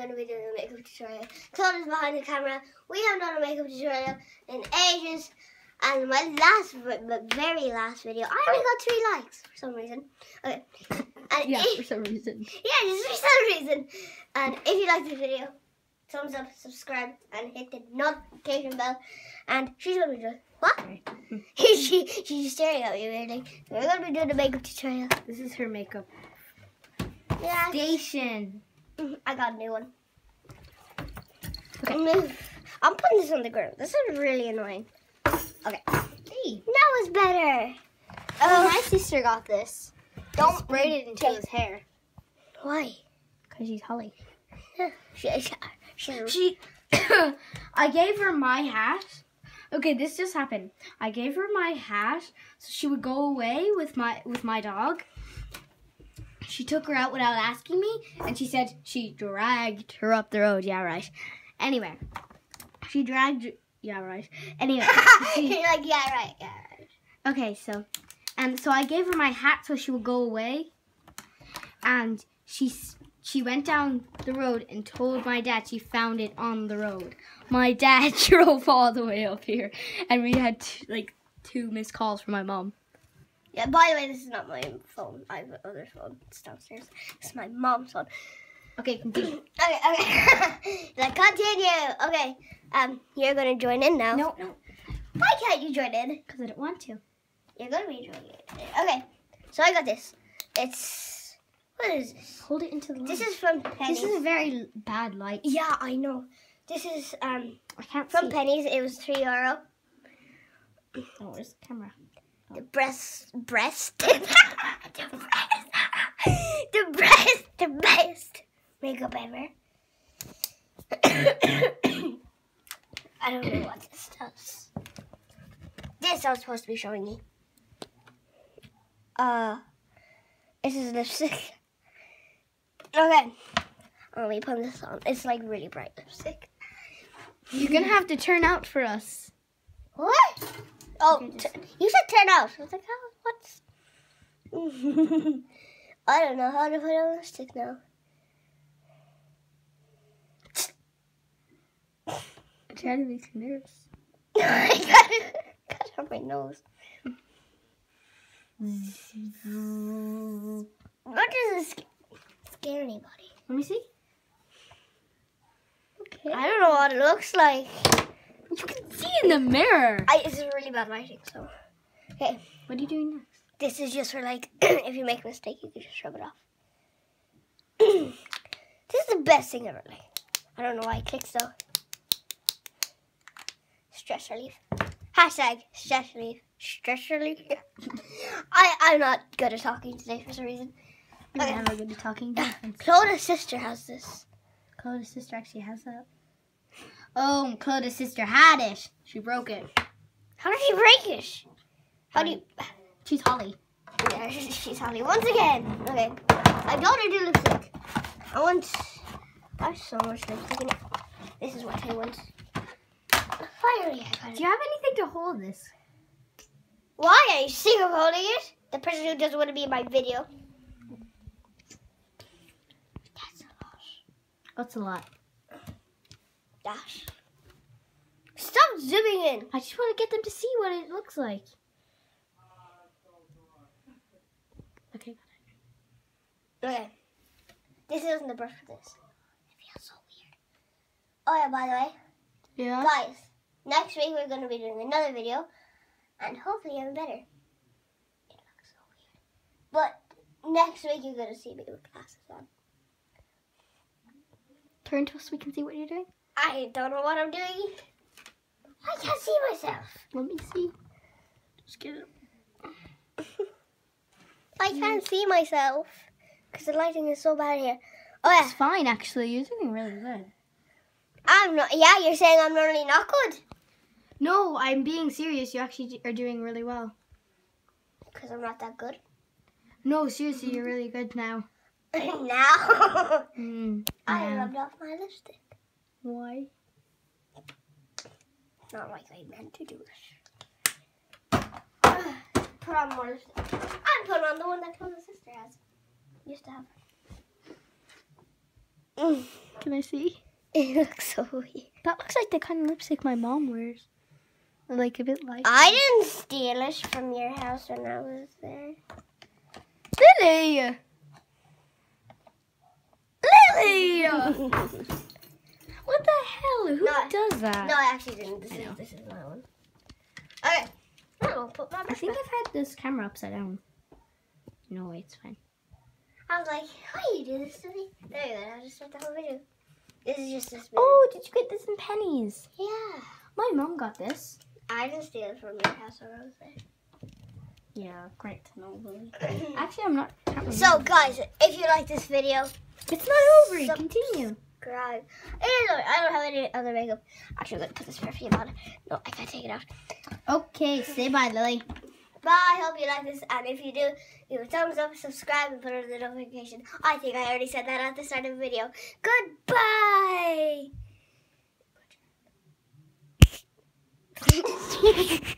going to be doing a makeup tutorial. Claudia's behind the camera. We haven't done a makeup tutorial in ages. And my last, my very last video, I only got three likes for some reason. Okay. And Yeah, if- for some reason. yeah, just for some reason. And if you like this video, thumbs up, subscribe, and hit the notification bell. And she's gonna be doing what? she she's staring at me weirdly. We're gonna be doing a makeup tutorial. This is her makeup Yeah, station. I got a new one. Okay. I'm putting this on the ground. This is really annoying. Okay, Hey. now it's better. Oh, Um, my sister got this. Don't braid it into his hair. why? Because she's Holly. She, she, She, I gave her my hat. Okay, this just happened. I gave her my hat so she would go away with my with my dog. She took her out without asking me, and she said she dragged her up the road. Yeah, right. Anyway, she dragged. Yeah, right. Anyway, she- You're like, yeah, right, yeah, right. Okay, so, and so I gave her my hat so she would go away, and she she went down the road and told my dad she found it on the road. My dad drove all the way up here, and we had t- like two missed calls from my mom. Yeah, by the way, this is not my phone. I have other phone. It's downstairs. It's my mom's phone. Okay, continue. Okay, okay. Like, continue. Okay. Um, you're gonna join in now. no, no, Why can't you join in? because I don't want to. You're gonna be joining in. Okay. So I got this. It's what is this? Hold it into the light. This is from Penneys. this is a very bad light. yeah, I know. This is um I can't from. Penneys. It was three euro. Oh, where's the camera? The breast, breast, the breast, the breast, the best makeup ever. I don't know what this does. This I was supposed to be showing you. Uh, this is lipstick. Okay, let me put this on. It's like really bright lipstick. You're gonna have to turn out for us. What? Oh, just- you said turn out. I was like, oh, what's? I don't know how to put on lipstick now. I'm trying to make nervous. I got it got it on my nose. What does this scare anybody? Let me see. Okay. I don't know what it looks like. You can see in the mirror. I, it's really bad lighting, so. Okay, What are you doing next? this is just for like, if you make a mistake, you can just rub it off. this is the best thing ever. Like, I don't know why it clicks though. Stress relief. Hashtag stress relief. Stress relief. I I'm not good at talking today for some reason. Okay. never good at talking. Claudia's sister has this. Claudia's sister actually has that. Oh, Claudia's sister had it. She broke it. How did she break it? How do you? She's Holly. Yeah, she's Holly once again. Okay, I got her do lipstick. I want. I have so much lipstick in it. This is what I want. Finally, I got it. Do you have anything to hold this? Why are you seeing of holding it? The person who doesn't want to be in my video. That's a lot. That's a lot. Dash. Stop zooming in. I just want to get them to see what it looks like. Okay. Okay. This isn't the brush for this. It feels so weird. Oh yeah, by the way, Yeah. guys, next week we're going to be doing another video, and hopefully even better. It looks so weird. But next week you're going to see me with glasses on. Turn to us so we can see what you're doing. I don't know what I'm doing. I can't see myself. Let me see. Just get it. I can't see myself because the lighting is so bad here. Oh yeah, It's fine, actually. You're doing really good. I'm not. Yeah, you're saying I'm really not good No, I'm being serious. You actually are doing really well. because I'm not that good No, seriously, you're really good now. now. Mm, I rubbed off my lipstick. Why? Not like I meant to do it. Put on. I'm putting on the one that Tona's sister has. Used to have. Mm, Can I see? It looks so weird. That looks like the kind of lipstick my mom wears. Like a bit light. I didn't steal it from your house when I was there. Lily! Lily! what the hell? Who No, does that? No, I actually didn't. This is this is my one. Okay. I'll put my I think I've had this camera upside down. No, wait, it's fine. I was like, how why you do this to me? There you go. I just start the whole video. This is just this. Video. Oh, did you get this in Penneys? yeah. My mom got this. I didn't steal it from your house when I was there. Yeah, great to know, Actually, I'm not. So, guys, if you like this video, it's not over. so- Continue. Subscribe. Anyway, I don't have any other makeup. Actually, I'm gonna put this perfume on. No, I can't take it out. Okay, say bye, Lily. Bye. Hope you like this, and if you do, give a thumbs up, subscribe, and put on the notification. I think I already said that at the start of the video. Goodbye.